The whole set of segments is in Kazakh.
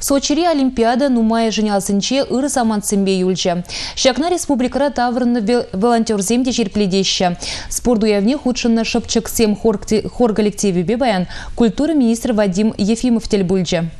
Сочири Олимпиада Нумай жинялсынче ырыс амансынбе юльче. Шакна республикара таврны волонтерзем де Спорду Спорт уявне худшынна шыпчык сем хор коллективе бебаян. культура министр Вадим Ефимов телбульче.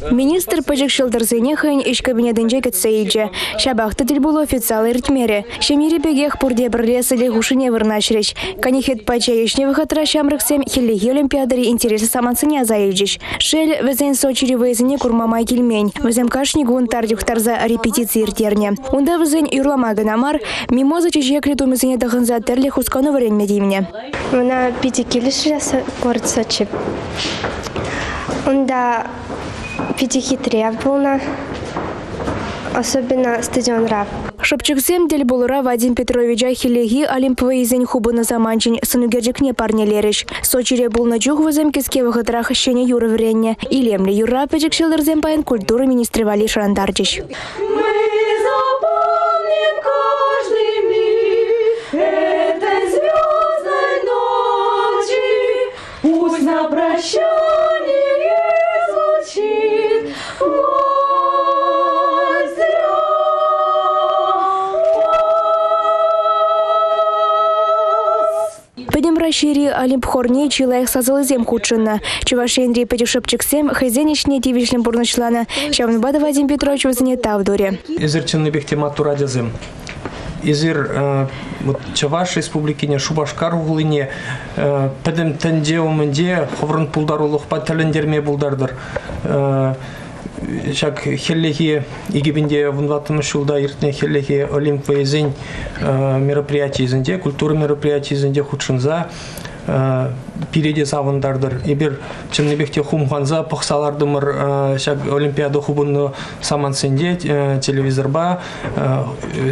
Министр пăчăк çылтăрсене хăйн иш кабинетинче кетсе илчче. Çапахты тил булу официал иртмере. Шемири бегех пурде бірле сыле хушине вырнашреш. Канихет пача ешне выхатра шамрыксем хиллеги олимпиадари интересы самансыне азайылчыш. Шел везен сочири везене курмамай килмень. Везем кашни гун тардюх тарза репетиции иртерне. Унда везен юрлама гынамар, мимоза чечекли тумызыне тахынза терле хусканы варенме деймне. Мына пяти килишрес город Сочи. Онда пятихитрев болна, особенно стадион РАВ. Шапчык земдель РАВ Вадим Петрович Ахилеги Олимпвейзен хубына не сынугерджикне парнелериш. Сочире булна джугвы земкеске вахатрах щене юрывренне. Илемле юра пэджикшелерзен паян культуры министры Вали Шарандарчич. Пусть на прощание. Педем расшири Олимп хорне чилаях сазылызем худшынна. Чувашенри педюшепчиксем хозяйничне тивишлем бурнычлана. Шавнбада Вадим Петрович возне тавдуре. Изерченный бехте матура дезем. Изер э, вот Чаваш республикине Шубашкар углыне э, педем тенде умынде ховрын пулдар улух па тәлендерме булдардыр. Э, Шак хеллехи игибинде вунватымыш жылда иртне хеллехи олимп вейзин мероприятий изінде, культура мероприятий изінде худшынза пиреде савындардыр. Ебір чынныбекте хумханза пықсалардымыр шак олимпиада хубынны самансенде телевизорба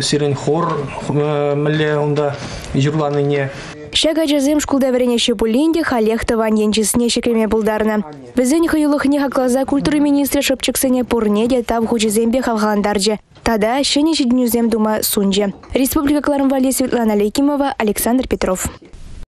сирен хор міле онда жырланыне Шага жазым шкулда веренеше булинде халех таван енчисне шекреме булдарна. Візен хыюлыхне хаклаза культура министрі шыпчыксыне пурнеде тав хучызембе халгандарже. Тада шене жиднюзем дума сунже. Республика Клармвали Светлана Лейкимова, Александр Петров.